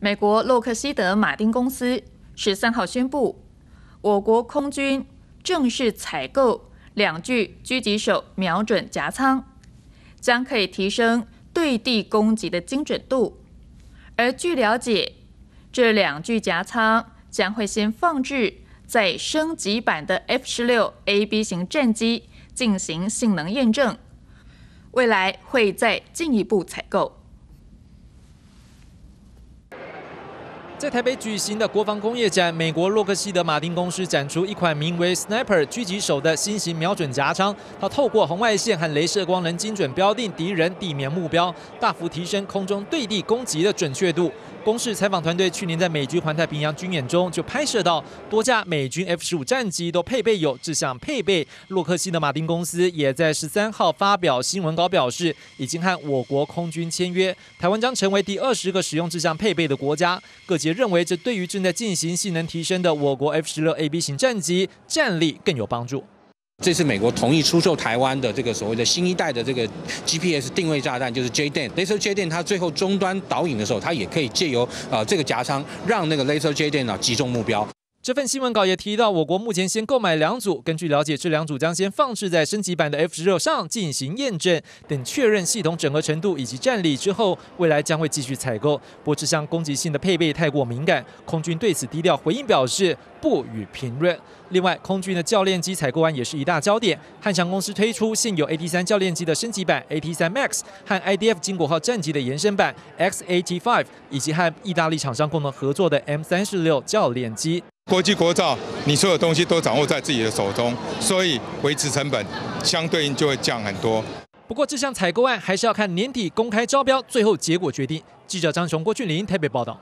美国洛克希德马丁公司十三号宣布，我国空军正式采购两具狙击手瞄准夹舱，将可以提升对地攻击的精准度。而据了解，这两具夹舱将会先放置在升级版的 F 十六 A B 型战机进行性能验证，未来会再进一步采购。在台北举行的国防工业展，美国洛克希德马丁公司展出一款名为 Sniper 狙击手的新型瞄准夹枪。它透过红外线和镭射光，能精准标定敌人地面目标，大幅提升空中对地攻击的准确度。公示采访团队去年在美军环太平洋军演中就拍摄到多架美军 F 十五战机都配备有这项配备。洛克希德马丁公司也在十三号发表新闻稿表示，已经和我国空军签约，台湾将成为第二十个使用这项配备的国家。各级。也认为，这对于正在进行性能提升的我国 F 十六 A B 型战机战力更有帮助。这次美国同意出售台湾的这个所谓的新一代的这个 GPS 定位炸弹，就是 JDAN。Laser JDAN 它最后终端导引的时候，它也可以借由啊这个夹舱，让那个 Laser JDAM 啊击中目标。这份新闻稿也提到，我国目前先购买两组，根据了解，这两组将先放置在升级版的 F 十六上进行验证，等确认系统整合程度以及战力之后，未来将会继续采购。不过这项攻击性的配备太过敏感，空军对此低调回应表示不予评论。另外，空军的教练机采购案也是一大焦点。汉翔公司推出现有 AT 三教练机的升级版 AT 三 Max 和 IDF 金国号战机的延伸版 XAT Five，以及和意大利厂商共同合作的 M 三十六教练机。国际国造，你所有东西都掌握在自己的手中，所以维持成本相对应就会降很多。不过这项采购案还是要看年底公开招标，最后结果决定。记者张雄、郭俊林台北报道。